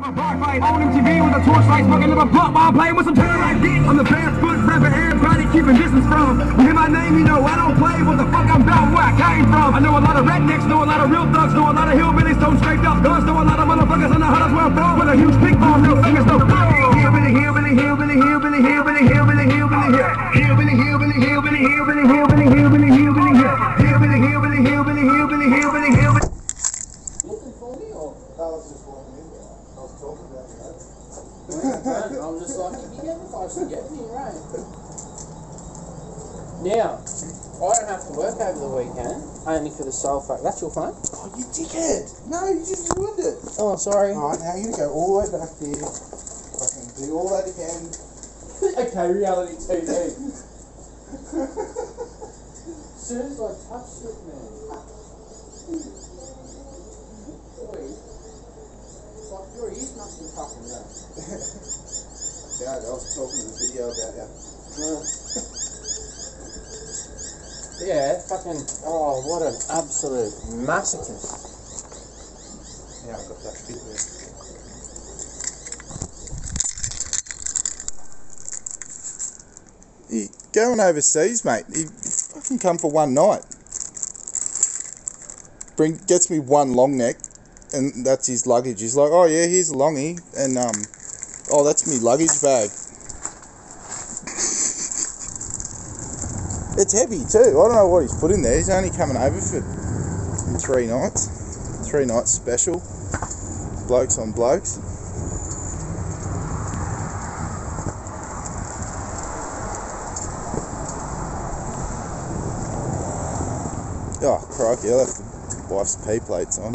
Fight on MTV with a torchlight, smoking up a blunt while I'm playing with some terrorite beats. I'm the barefoot rapper, everybody keeping distance from. You hear my name, you know I don't play. What the fuck I'm about, where I came from. I know a lot of rednecks, know a lot of real thugs, know a lot of hillbillies, don't straight up guns, know a lot of motherfuckers in the huddles where I'm from. With a huge big bomb, no fingers, no thumb. Hillbilly, hillbilly, Now, I don't have to work over the weekend, only for the sole fact. That's your phone? Oh, you dickhead! No, you just ruined it. Oh, sorry. Alright, now you're gonna go all the way back there. Fucking do all that again. okay, reality TV. as soon as I touch it, man. Boy, fuck, your ears must be fucking rough. Yeah, I was talking in the video about that. Uh. Yeah, fucking. Oh, what an absolute masochist. Yeah, I've got that fit there. He going overseas, mate. He fucking come for one night. Bring gets me one long neck, and that's his luggage. He's like, oh yeah, here's a longie, and um, oh that's me luggage bag. It's heavy too. I don't know what he's put in there. He's only coming over for three nights, three nights special. Blokes on blokes. Oh, crikey, I left the wife's pay plates on.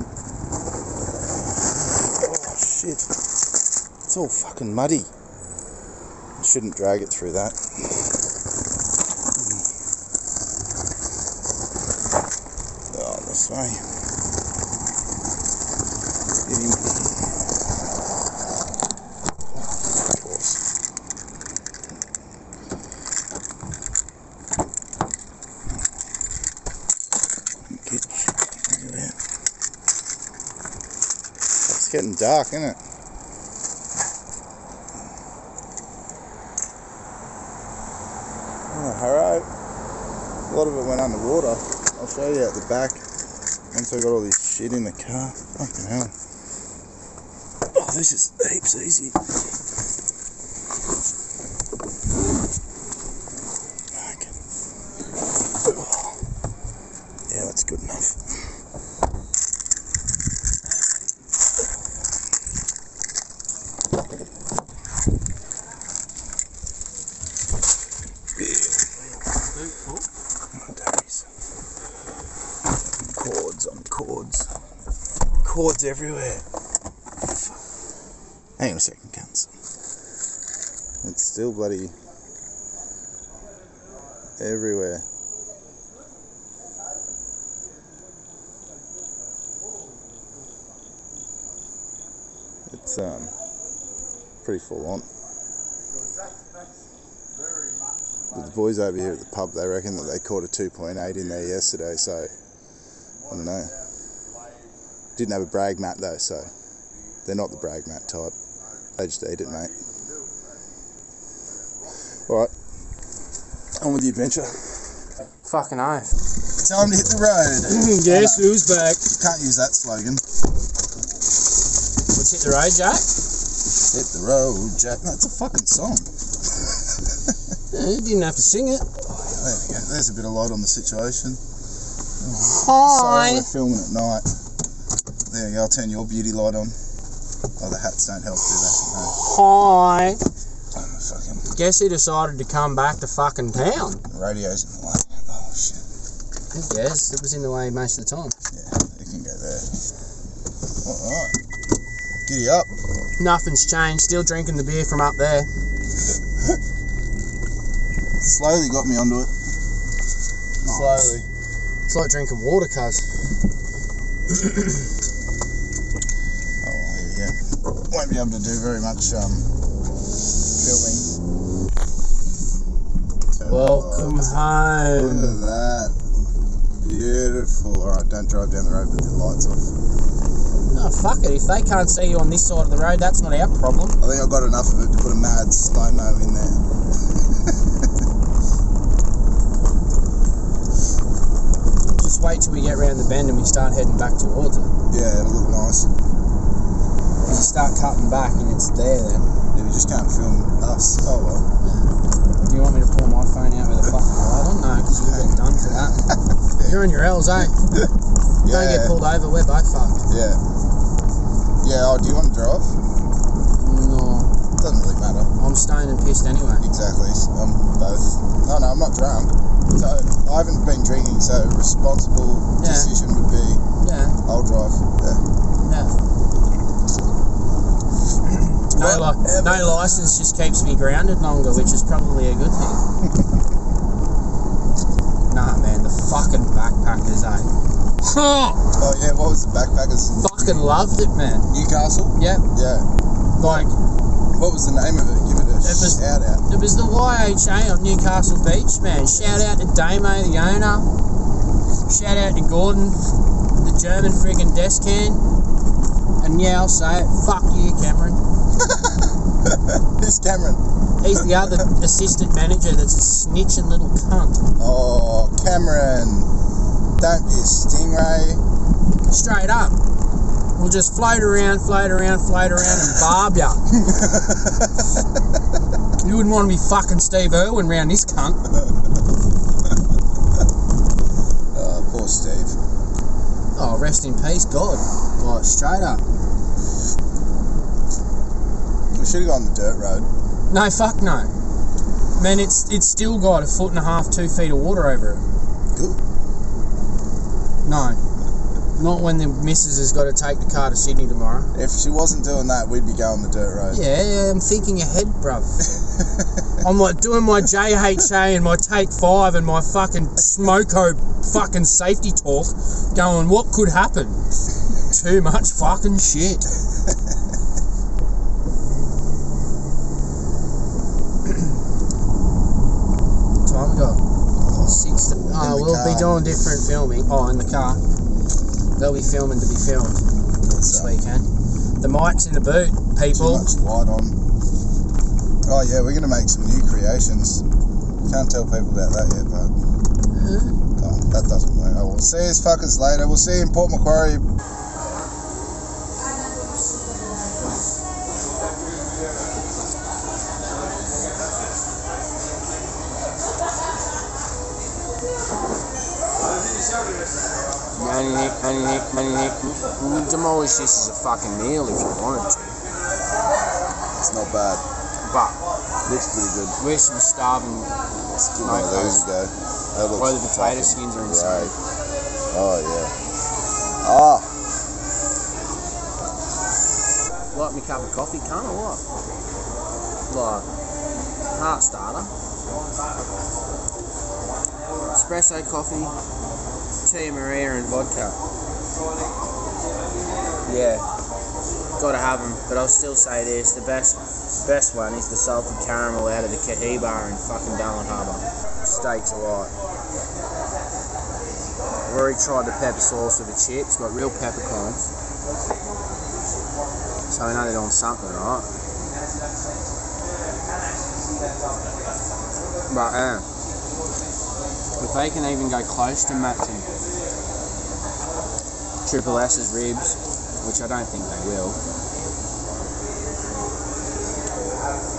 Oh, shit. It's all fucking muddy. I shouldn't drag it through that. Oh, this way. Get him. Of course. Get, look that. It's getting dark, isn't it? Oh, alright. A lot of it went underwater. I'll show you at the back. Once I got all this shit in the car. Fucking hell. Oh, this is heaps easy. Okay. Yeah, that's good enough. Oh, days. Cords on cords. Cords everywhere. Hang on a second, cunts. It's still bloody everywhere. It's um pretty full on. The boys over here at the pub, they reckon that they caught a 2.8 in there yesterday, so I don't know. Didn't have a brag mat though, so they're not the brag mat type. They just eat it, mate. Alright, on with the adventure. Fucking oath. Time to hit the road. Guess who's back? Can't use that slogan. Let's hit the road, Jack. Hit the road, Jack. That's a fucking song. You didn't have to sing it. Oh, there we go. There's a bit of light on the situation. Hi. Sorry, we're filming at night. There you go. I'll turn your beauty light on. Oh, the hats don't help, do they? No. Hi. Oh, fucking Guess he decided to come back to fucking town. the radio's in the way. Oh shit. I guess it was in the way most of the time. Yeah, it can go there. All right. Giddy up. Nothing's changed. Still drinking the beer from up there. Slowly got me onto it. Slowly. It's like drinking water, cuz. Oh, well, here we go. Won't be able to do very much um, filming. Welcome the lights. Look home. at that. Beautiful. Alright, don't drive down the road with the lights off. No, Oh, fuck it. If they can't see you on this side of the road, that's not our problem. I think I've got enough of it to put a mad slow mo in there. Just wait till we get round the bend and we start heading back towards it. Yeah, it'll look nice. You start cutting back and it's there then. Yeah, we just can't film us. Oh well. Do you want me to pull my phone out with a fucking light on? No, because you'll get done for that. You're on your L's, eh? Don't get pulled over, we're both fucked. Yeah. Yeah. Oh, do you want to drive? No, Doesn't really matter. I'm stoned and pissed anyway. Exactly. I'm both. No, no, I'm not drunk. So I haven't been drinking. So a responsible Yeah. decision would be Yeah, I'll drive. Yeah. yeah. No, no license just keeps me grounded longer, which is probably a good thing. nah, man, the fucking backpackers, eh? Oh yeah. What was the backpackers fucking loved it, man. Newcastle? Yep, Yeah. like What was the name of it? Give it a It was- shout out. It was the YHA on Newcastle Beach, man. Shout out to Damo, the owner. Shout out to Gordon, the German friggin' desk hand. And yeah, I'll say it. Fuck you, Cameron. Who's Cameron? He's the other assistant manager that's a snitching little cunt. Oh, Cameron. Don't be a stingray. Straight up. We'll just float around, float around, float around and barb ya. You wouldn't want to be fucking Steve Irwin round this cunt. Oh, poor Steve. Oh, rest in peace, God. Like, straight up. We should have gone the dirt road. No, fuck no. Man, it's it's still got a foot and a half, two feet of water over it. Good. No. Not when the missus has got to take the car to Sydney tomorrow. If she wasn't doing that, we'd be going the dirt road. Yeah, yeah, I'm thinking ahead, bruv. I'm like doing my JHA and my take five and my fucking smoko fucking safety talk, going, what could happen? Too much fucking shit. Time we got six. To, oh, we'll be doing different filming. Oh, in the car. They'll be filming to be filmed this So, weekend. The mic's in the boot, people. Too much light on. Oh yeah, we're gonna make some new creations. Can't tell people about that yet, but oh, that doesn't work. Oh, we'll see you fuckers later. We'll see you in Port Macquarie. Money Nick, money Nick, money Nick. You demolish this as a fucking meal if you wanted to. It's not bad. But Looks pretty good. where's some starving Let's give one of those a go. That looks where the potato skins are great. inside. Oh yeah. Ah, Like me cup of coffee, cunt or what? Like heart starter. Espresso coffee, Tia Maria and vodka. Yeah, gotta have them. But I'll still say this: the best, best one is the salted caramel out of the Kahi bar in fucking Darwin Harbour. Steaks a lot. I've already tried the pepper sauce with the chips. Got real peppercorns. So we know they're doing something, right? But uh, if they can even go close to matching Triple S's ribs, which I don't think they will.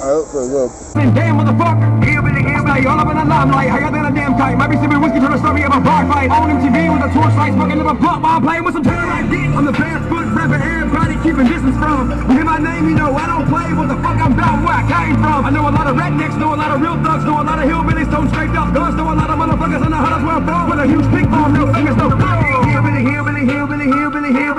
I hope they will. Damn motherfucker, hillbilly, hillbilly, all up in the limelight, higher than a damn kite. Might be sipping whiskey, trying to start me up a bar fight. On MTV with a torchlight, smoking up a blunt while I'm playing with some terrorite dick. I'm the barefoot rapper, everybody keeping distance from. You hear my name, you know I don't play. What the fuck I'm about, where I came from. I know a lot of rednecks, know a lot of real thugs, know a lot of hillbillies, don't straight up guns, know a lot of motherfuckers in the huddles where I'm born with a huge pig farm, no singers, no Hillbilly, hillbilly, hillbilly, hillbilly, hillbilly.